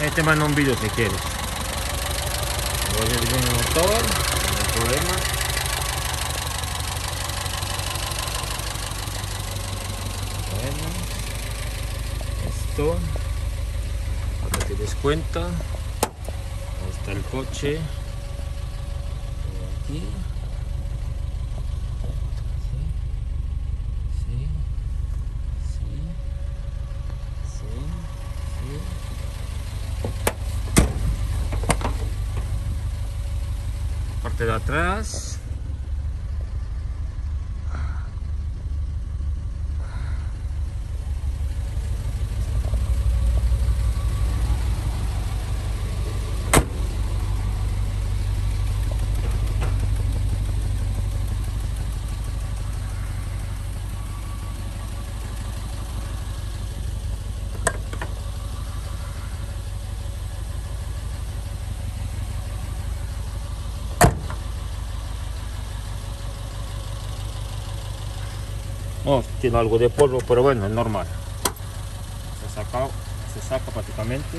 Ahí te mando un vídeo si quieres. Voy a ir bien el motor, no hay problema. Bueno, esto, para que te des cuenta, ahí está el coche. Aquí. Sí, sí, sí, sí, sí. De atrás Oh, tiene algo de polvo, pero bueno, es normal. Se saca, se saca prácticamente.